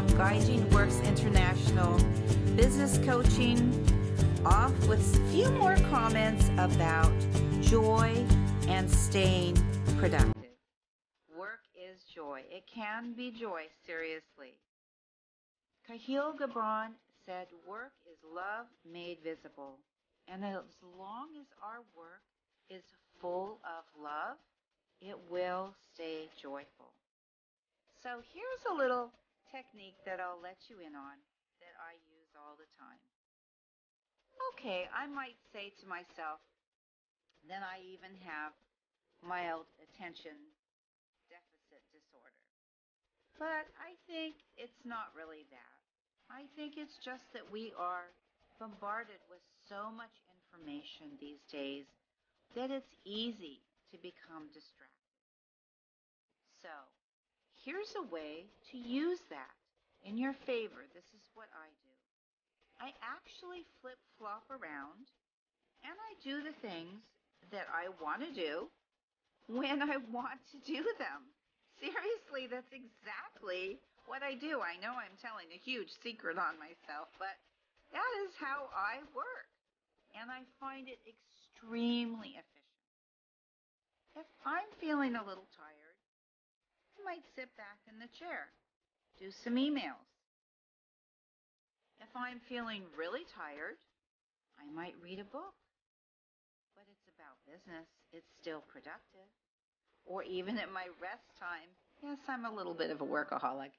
from Gaijin Works International Business Coaching off with a few more comments about joy and staying productive. Work is joy. It can be joy, seriously. Kahlil Gibran said, Work is love made visible. And as long as our work is full of love, it will stay joyful. So here's a little technique that I'll let you in on that I use all the time. Okay, I might say to myself, then I even have mild attention deficit disorder. But I think it's not really that. I think it's just that we are bombarded with so much information these days that it's easy to become distracted. So, here's a way to use that in your favor. This is what I do. I actually flip flop around and I do the things that I want to do when I want to do them. Seriously, that's exactly what I do. I know I'm telling a huge secret on myself, but that is how I work. And I find it extremely efficient. If I'm feeling a little tired, might sit back in the chair, do some emails. If I'm feeling really tired, I might read a book. But it's about business, it's still productive. Or even at my rest time, Yes, I'm a little bit of a workaholic.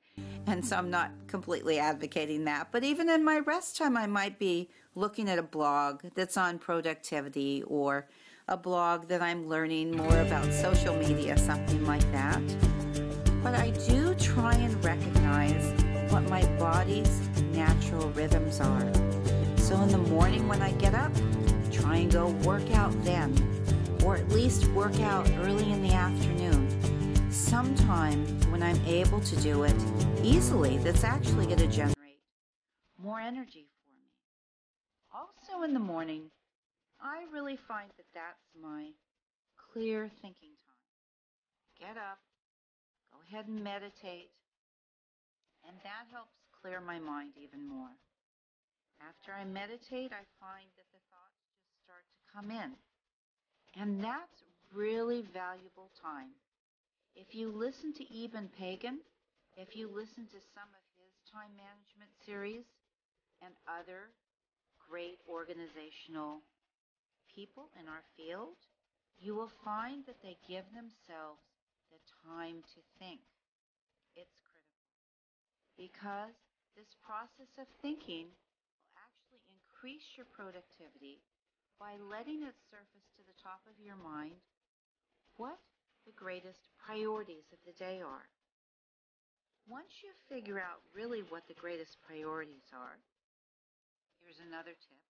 And so I'm not completely advocating that. But even in my rest time, I might be looking at a blog that's on productivity or a blog that I'm learning more about social media, something like that. But I do try and recognize what my body's natural rhythms are. So in the morning when I get up, try and go work out then, or at least work out early in the afternoon sometime when I'm able to do it easily that's actually going to generate more energy for me. Also in the morning, I really find that that's my clear thinking time. Get up, ahead and meditate, and that helps clear my mind even more. After I meditate, I find that the thoughts just start to come in. And that's really valuable time if you listen to Eben Pagan, if you listen to some of his time management series and other great organizational people in our field, you will find that they give themselves the time to think. It's critical because this process of thinking will actually increase your productivity by letting it surface to the top of your mind what the greatest priorities of the day are. Once you figure out really what the greatest priorities are, here's another tip,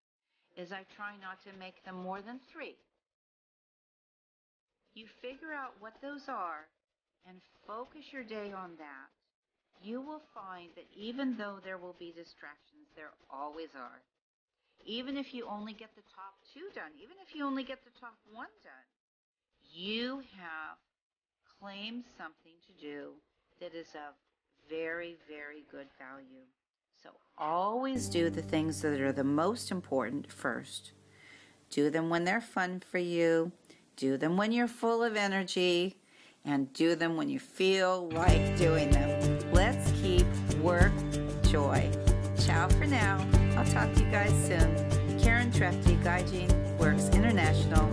is I try not to make them more than three. You figure out what those are and focus your day on that. You will find that even though there will be distractions, there always are. Even if you only get the top two done, even if you only get the top one done, you have claimed something to do that is of very, very good value. So always do the things that are the most important first. Do them when they're fun for you. Do them when you're full of energy. And do them when you feel like doing them. Let's keep work joy. Ciao for now. I'll talk to you guys soon. Karen Trepte, Gaijin Works International.